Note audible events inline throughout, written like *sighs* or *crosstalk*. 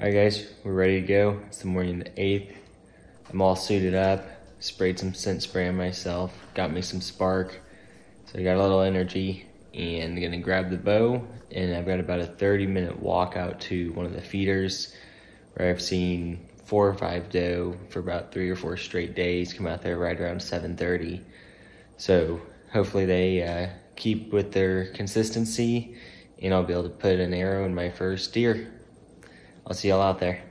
Alright guys, we're ready to go. It's the morning of the 8th. I'm all suited up, sprayed some scent spray on myself, got me some spark, so I got a little energy, and I'm gonna grab the bow, and I've got about a 30 minute walk out to one of the feeders where I've seen four or five doe for about three or four straight days come out there right around 7.30. So hopefully they uh, keep with their consistency and I'll be able to put an arrow in my first deer. I'll see y'all out there.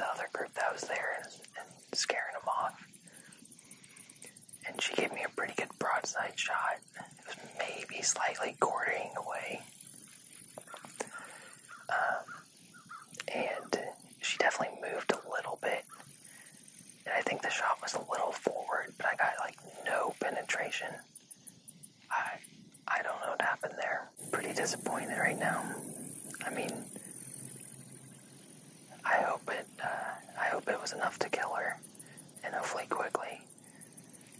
The other group that was there and, and scaring them off. And she gave me a pretty good broadside shot. It was maybe slightly quartering away. Um, and she definitely moved a little bit. And I think the shot was a little forward, but I location. I I don't know what happened there. Pretty disappointed right now. I mean, I hope it uh, I hope it was enough to kill her, and hopefully quickly.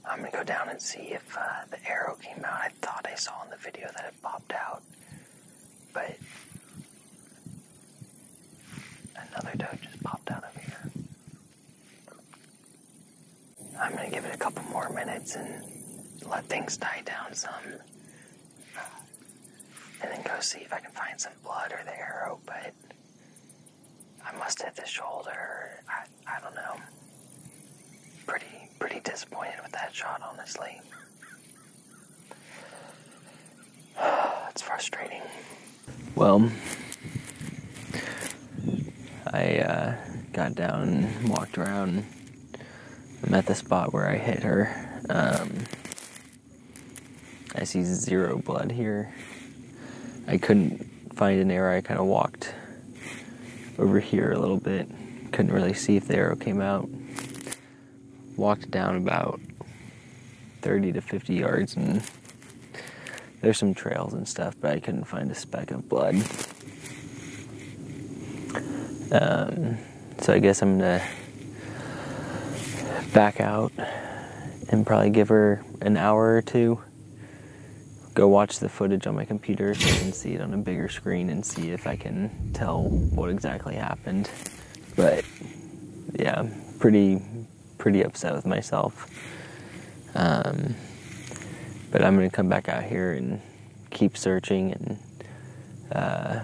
I'm gonna go down and see if uh, the arrow came out. I thought I saw in the video that it popped out, but another doe just popped out of here. I'm gonna give it a couple more minutes and let things die down some, and then go see if I can find some blood or the arrow. But I must hit the shoulder. I I don't know. Pretty pretty disappointed with that shot, honestly. *sighs* it's frustrating. Well, I uh, got down and walked around. I'm at the spot where I hit her. Um, I see zero blood here. I couldn't find an arrow. I kind of walked over here a little bit. Couldn't really see if the arrow came out. Walked down about 30 to 50 yards and there's some trails and stuff, but I couldn't find a speck of blood. Um, so I guess I'm gonna back out and probably give her an hour or two. Go watch the footage on my computer so I can see it on a bigger screen and see if I can tell what exactly happened. But yeah, pretty pretty upset with myself. Um, but I'm gonna come back out here and keep searching and uh,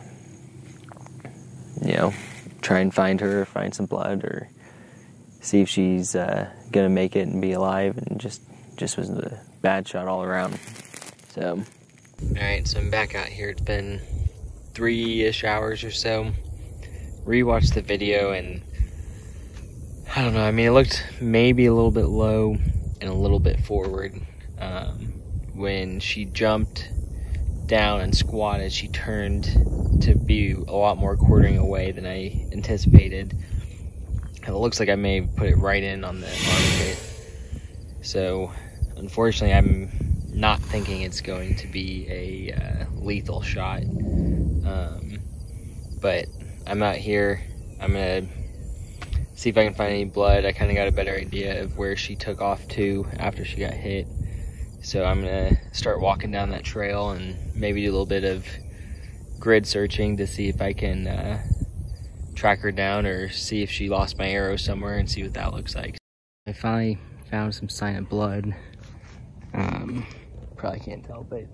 you know try and find her, find some blood, or see if she's uh, gonna make it and be alive. And just just was a bad shot all around. So. All right, so I'm back out here. It's been three-ish hours or so. Rewatched the video and I don't know. I mean, it looked maybe a little bit low and a little bit forward. Um, when she jumped down and squatted, she turned to be a lot more quartering away than I anticipated. And it looks like I may put it right in on the armpit. So, unfortunately, I'm not thinking it's going to be a uh, lethal shot. Um, but I'm out here. I'm gonna see if I can find any blood. I kind of got a better idea of where she took off to after she got hit. So I'm gonna start walking down that trail and maybe do a little bit of grid searching to see if I can uh, track her down or see if she lost my arrow somewhere and see what that looks like. I finally found some sign of blood. Um, probably can't tell, but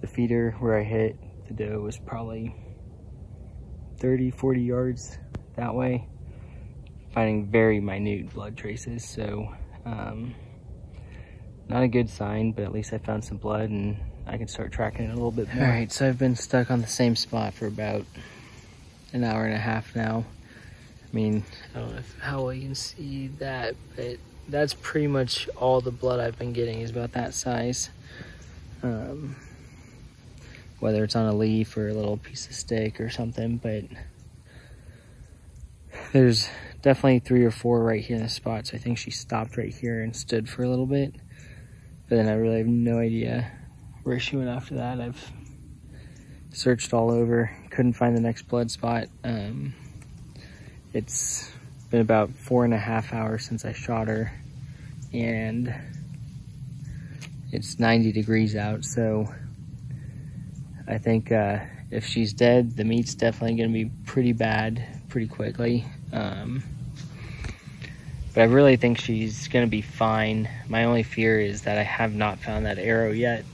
the feeder where I hit the doe was probably 30, 40 yards that way. Finding very minute blood traces, so um, not a good sign, but at least I found some blood and I can start tracking it a little bit more. All right, so I've been stuck on the same spot for about an hour and a half now. I mean, I don't know if, how well you can see that, but that's pretty much all the blood I've been getting is about that size. Um, whether it's on a leaf or a little piece of stick or something, but there's definitely three or four right here in the spot. So I think she stopped right here and stood for a little bit. But then I really have no idea where she went after that. I've searched all over, couldn't find the next blood spot. Um, it's been about four and a half hours since I shot her and it's 90 degrees out. So I think uh, if she's dead, the meat's definitely gonna be pretty bad pretty quickly. Um, but I really think she's going to be fine. My only fear is that I have not found that arrow yet,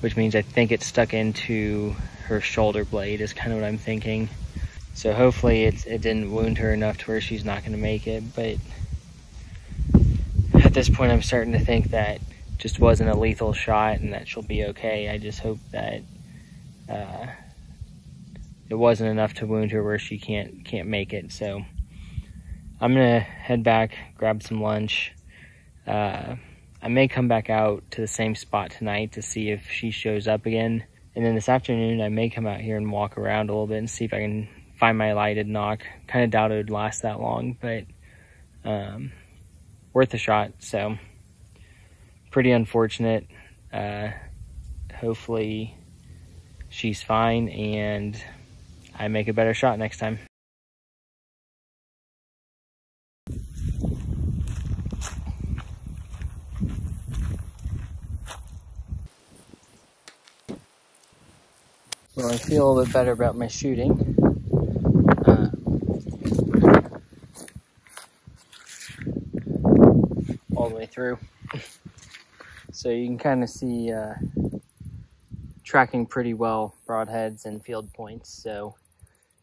which means I think it's stuck into her shoulder blade is kind of what I'm thinking. So hopefully it, it didn't wound her enough to where she's not going to make it. But at this point, I'm starting to think that just wasn't a lethal shot and that she'll be okay. I just hope that uh, it wasn't enough to wound her where she can't can't make it. So I'm gonna head back, grab some lunch. Uh, I may come back out to the same spot tonight to see if she shows up again. And then this afternoon, I may come out here and walk around a little bit and see if I can find my lighted nock. Kind of doubt it would last that long, but um, worth a shot. So pretty unfortunate. Uh, hopefully she's fine and I make a better shot next time. Well, I feel a little bit better about my shooting. Uh, all the way through. So you can kind of see uh, tracking pretty well broadheads and field points. So,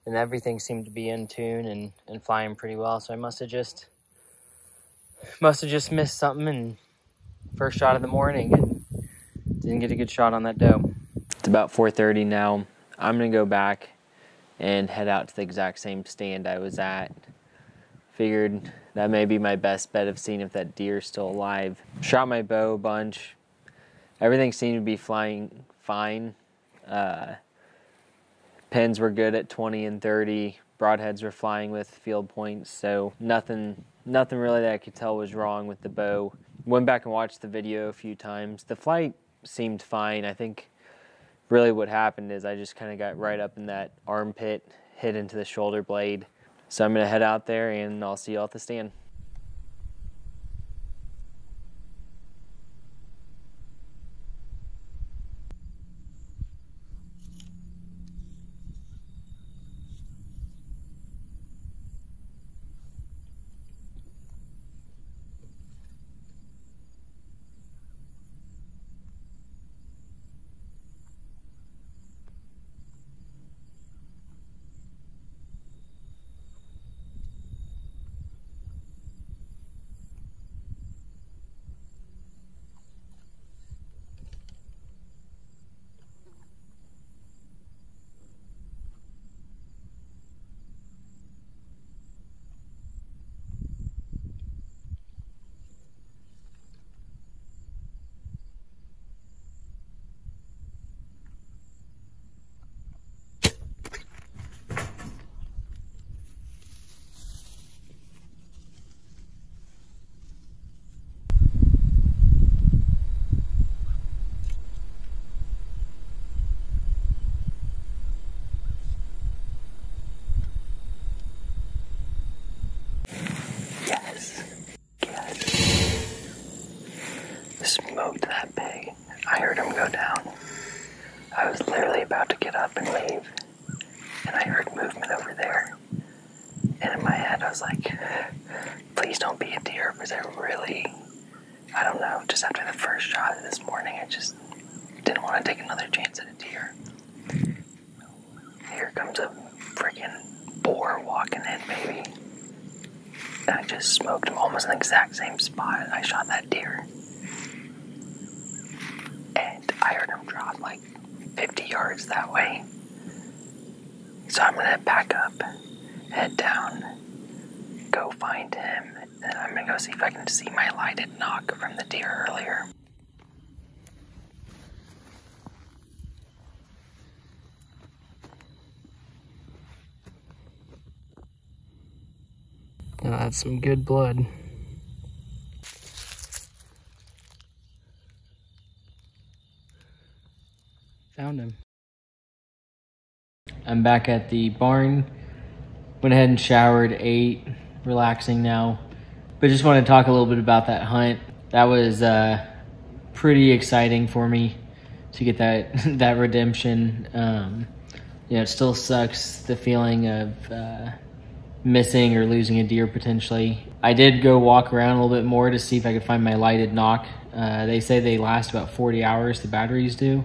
and everything seemed to be in tune and, and flying pretty well. So I must have just must have just missed something and first shot of the morning and didn't get a good shot on that doe. It's about 4:30 now. I'm gonna go back and head out to the exact same stand I was at. Figured that may be my best bet of seeing if that deer's still alive. Shot my bow a bunch. Everything seemed to be flying fine. Uh, pins were good at 20 and 30. Broadheads were flying with field points, so nothing, nothing really that I could tell was wrong with the bow. Went back and watched the video a few times. The flight seemed fine. I think really what happened is I just kind of got right up in that armpit, hit into the shoulder blade. So I'm going to head out there and I'll see you all at the stand. Yes. Yes. Smoked that pig. I heard him go down. I was literally about to get up and leave, and I heard movement over there. And in my head, I was like, please don't be a deer, because I really, I don't know, just after the first shot this morning, I just didn't want to take another chance at a deer. Here comes a freaking boar walking in, baby. And I just smoked him almost in the exact same spot I shot that deer. And I heard him drop like 50 yards that way. So I'm gonna back up, head down, go find him, and I'm gonna go see if I can see my lighted nock from the deer earlier. Now that's some good blood. Found him. I'm back at the barn. Went ahead and showered, ate, relaxing now. But just want to talk a little bit about that hunt. That was uh, pretty exciting for me to get that *laughs* that redemption. Um, you know, it still sucks the feeling of uh, missing or losing a deer potentially. I did go walk around a little bit more to see if I could find my lighted nock. Uh, they say they last about 40 hours, the batteries do.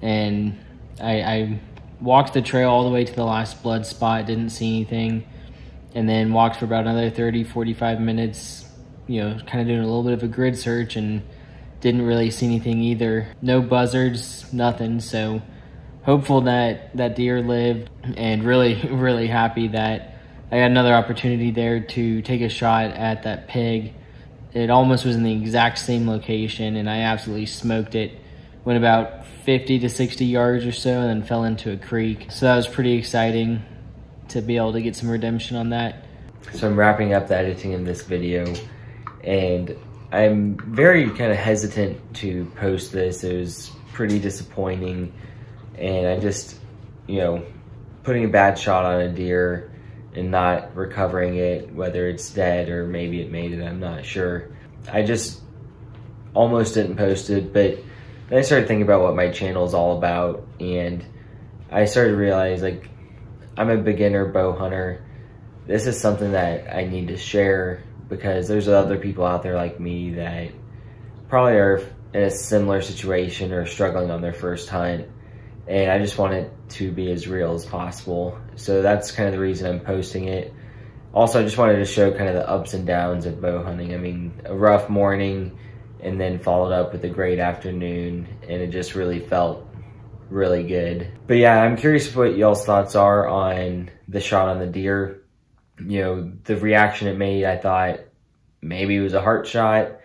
And I, I walked the trail all the way to the last blood spot, didn't see anything. And then walked for about another 30, 45 minutes, you know, kind of doing a little bit of a grid search and didn't really see anything either. No buzzards, nothing. So hopeful that that deer lived and really, *laughs* really happy that I got another opportunity there to take a shot at that pig. It almost was in the exact same location, and I absolutely smoked it. Went about 50 to 60 yards or so, and then fell into a creek. So that was pretty exciting to be able to get some redemption on that. So I'm wrapping up the editing of this video, and I'm very kind of hesitant to post this. It was pretty disappointing. And I just, you know, putting a bad shot on a deer and not recovering it, whether it's dead or maybe it made it, I'm not sure. I just almost didn't post it, but then I started thinking about what my channel is all about, and I started to realize like I'm a beginner bow hunter. This is something that I need to share because there's other people out there like me that probably are in a similar situation or struggling on their first hunt and I just want it to be as real as possible. So that's kind of the reason I'm posting it. Also, I just wanted to show kind of the ups and downs of bow hunting. I mean, a rough morning and then followed up with a great afternoon, and it just really felt really good. But yeah, I'm curious what y'all's thoughts are on the shot on the deer. You know, the reaction it made, I thought maybe it was a heart shot,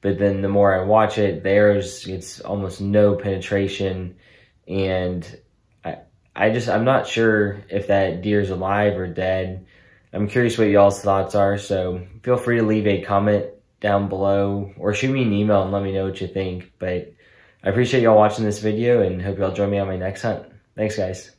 but then the more I watch it, there's it's almost no penetration and I I just I'm not sure if that deer's alive or dead. I'm curious what y'all's thoughts are, so feel free to leave a comment down below or shoot me an email and let me know what you think. But I appreciate y'all watching this video and hope y'all join me on my next hunt. Thanks guys.